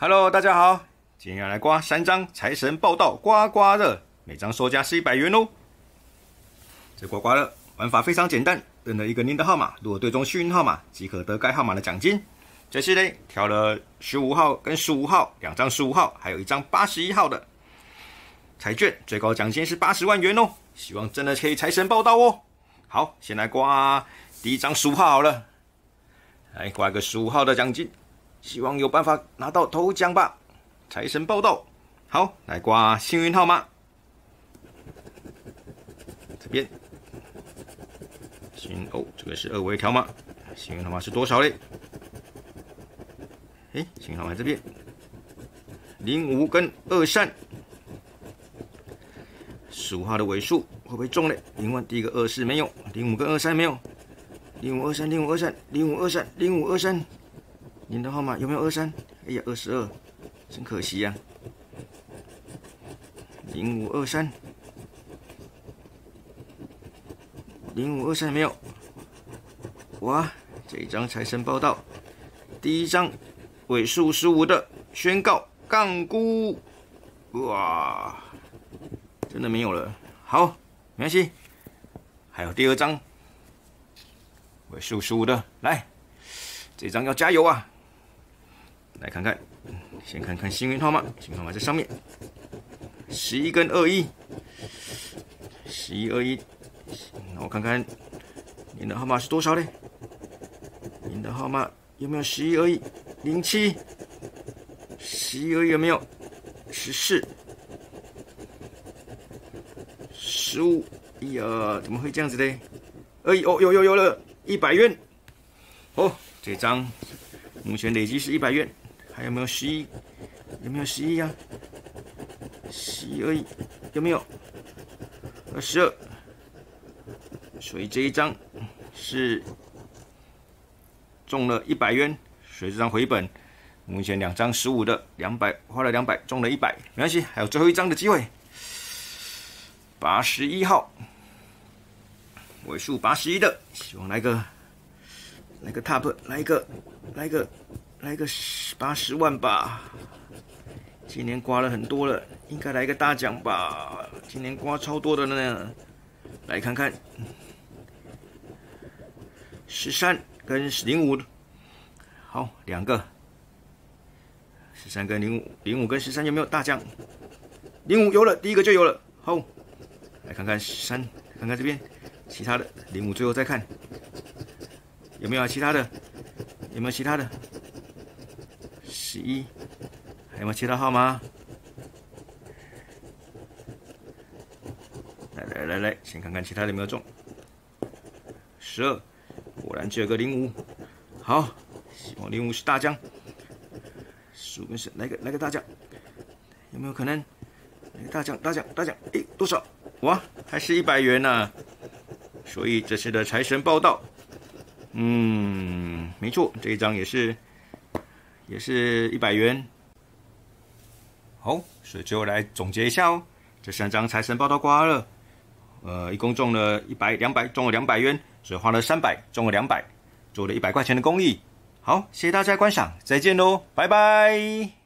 Hello，大家好，今天要来刮三张财神报道刮刮乐，每张售价是一百元哦。这刮刮乐玩法非常简单，任何一个您的号码，如果对中幸运号码，即可得该号码的奖金。这次呢，挑了十五号跟十五号两张，十五号还有一张八十一号的彩券，最高奖金是八十万元哦。希望真的可以财神报道哦。好，先来刮第一张十五号好了，来刮个十五号的奖金。希望有办法拿到头奖吧！财神报道，好，来刮幸运号码。这边，幸运哦，这个是二维条码，幸运号码是多少嘞？哎，幸运号码这边，零五跟二三，十五号的尾数会不会中嘞？零万第一个二四没有，零五跟二三没有，零五二三零五二三零五二三零五二三。您的号码有没有二三？哎呀，二十二，真可惜呀。零五二三，零五二三没有。哇，这一张财神报道，第一张尾数十五的宣告杠估，哇，真的没有了。好，没关系，还有第二张尾数十五的，来，这张要加油啊！来看看，先看看幸运号码，幸运号码在上面，十一跟二一，十一二一，那我看看您的号码是多少呢？您的号码有没有十一二一零七？十一二一有没有？十四、十五，哎呀，怎么会这样子呢？二一哦，有有有了，一百元。哦，这张目前累积是一百元。还有没有十一？有没有十一呀？十一而已，有没有？二十二。所以这一张是中了一百元，所以这张回本。目前两张十五的，两百花了两百，中了一百，没关系，还有最后一张的机会。八十一号，尾数八十一的，希望来个来个 top，来一个，来一个。来个十八十万吧，今年刮了很多了，应该来个大奖吧？今年刮超多的呢，来看看，十三跟零五，好两个，十三跟零五，零五跟十三有没有大奖？零五有了，第一个就有了。好，来看看十三，看看这边，其他的零五最后再看，有没有其他的？有没有其他的？十一，还有没有其他号码？来来来来，先看看其他的有没有中。十二，果然只有个零五。好，希望零五是大奖。十五跟十，来个来个大奖，有没有可能？来个大奖大奖大奖！诶，多少？哇，还是一百元呢。所以这次的财神报道，嗯，没错，这一张也是。也是一百元，好，所以最后来总结一下哦，这三张财神报到刮了，呃，一共中了一百、两百，中了两百元，所以花了三百，中了两百，做了一百块钱的公益。好，谢谢大家观赏，再见喽，拜拜。